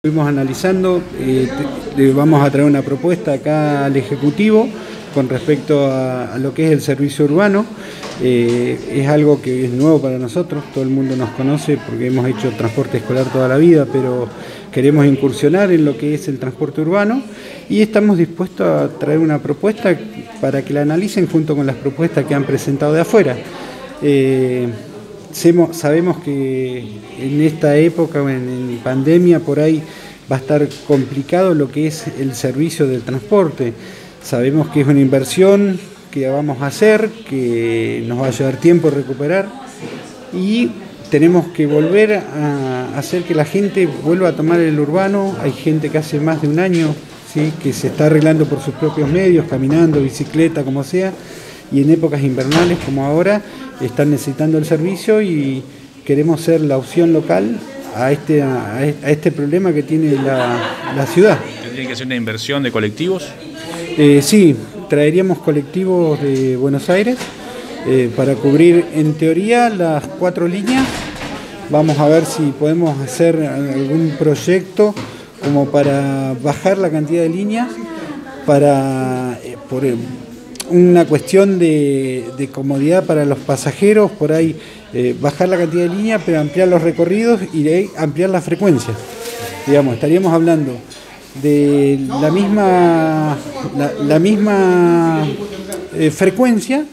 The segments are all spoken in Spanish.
Estuvimos analizando, eh, vamos a traer una propuesta acá al Ejecutivo con respecto a, lo que es el servicio urbano. Eh, es algo que es nuevo para nosotros, todo el mundo nos conoce porque hemos hecho transporte escolar toda la vida, pero queremos incursionar en lo que es el transporte urbano y estamos dispuestos a traer una propuesta para que la analicen junto con las propuestas que han presentado de afuera. Eh, sabemos que en esta época, en, pandemia, por ahí va a estar complicado lo que es el servicio del transporte. Sabemos que es una inversión que vamos a hacer, que nos va a llevar tiempo recuperar y tenemos que volver a hacer que la gente vuelva a tomar el urbano. Hay gente que hace más de un año ¿sí? que se está arreglando por sus propios medios, caminando, bicicleta, como sea, y en épocas invernales como ahora están necesitando el servicio y queremos ser la opción local a este, a este problema que tiene la, ciudad. ¿Tendría que ser una inversión de colectivos? Eh, sí, traeríamos colectivos de Buenos Aires eh, para cubrir en teoría las cuatro líneas. Vamos a ver si podemos hacer algún proyecto como para bajar la cantidad de líneas, para eh, por, una cuestión de, comodidad para los pasajeros, por ahí eh, bajar la cantidad de líneas, pero ampliar los recorridos y ampliar la frecuencia. Digamos, estaríamos hablando de la misma, la, misma eh, frecuencia,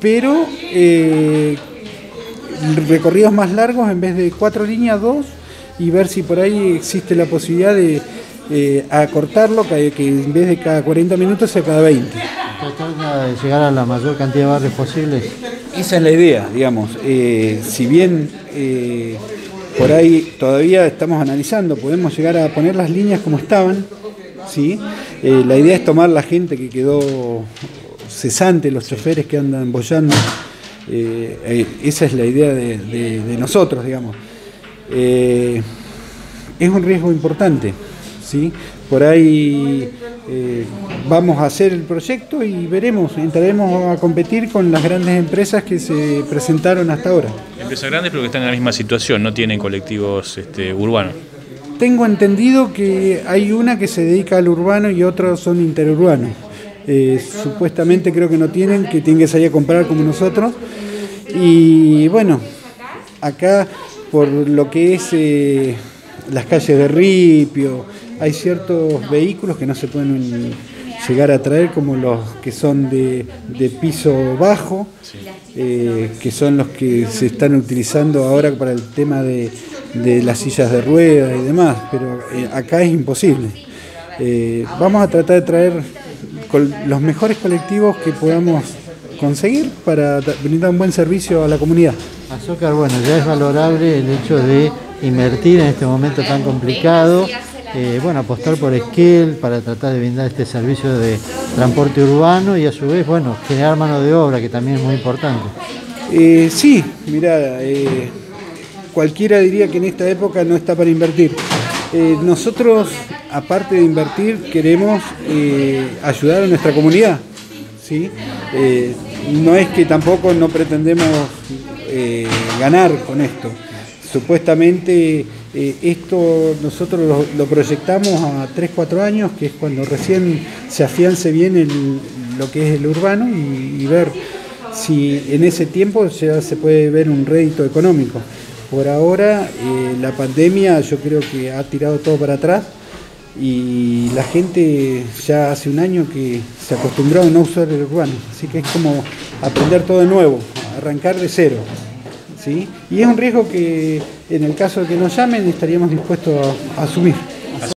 pero eh, recorridos más largos en vez de cuatro líneas, dos, y ver si por ahí existe la posibilidad de acortarlo, que en vez de cada 40 minutos sea cada 20 tratar de llegar a la mayor cantidad de barrios posibles. Esa es la idea, digamos. Eh, si bien eh, por ahí todavía estamos analizando, podemos llegar a poner las líneas como estaban, ¿sí? Eh, la idea es tomar la gente que quedó cesante, los choferes que andan bollando. esa es la idea de, nosotros, digamos. es un riesgo importante, ¿sí? Por ahí eh, vamos a hacer el proyecto y veremos, entraremos a competir con las grandes empresas que se presentaron hasta ahora. Empresas grandes pero que están en la misma situación, no tienen colectivos este, urbanos. Tengo entendido que hay una que se dedica al urbano y otros son interurbanos. Eh, supuestamente creo que no tienen, que tienen que salir a comprar como nosotros. Y bueno, acá por lo que es eh, las calles de Ripio, hay ciertos vehículos que no se pueden llegar a traer, como los que son de, piso bajo, eh, que son los que se están utilizando ahora para el tema de, las sillas de ruedas y demás, pero eh, acá es imposible. Eh, vamos a tratar de traer los mejores colectivos que podamos conseguir para brindar un buen servicio a la comunidad. Azúcar, bueno, ya es valorable el hecho de invertir en este momento tan complicado eh, bueno, apostar por Esquel para tratar de brindar este servicio de transporte urbano y a su vez, bueno, generar mano de obra, que también es muy importante. Eh, sí, mira, eh, cualquiera diría que en esta época no está para invertir. nosotros, aparte de invertir, queremos ayudar a nuestra comunidad. ¿sí? no es que tampoco no pretendemos ganar con esto. Supuestamente eh, esto nosotros lo, proyectamos a 3-4 años, que es cuando recién se afiance bien lo que es el urbano y, ver si en ese tiempo ya se puede ver un rédito económico. Por ahora eh, la pandemia yo creo que ha tirado todo para atrás y la gente ya hace un año que se acostumbró a no usar el urbano, así que es como aprender todo de nuevo, arrancar de cero. Y es un riesgo que en el caso de que nos llamen estaríamos dispuestos a asumir.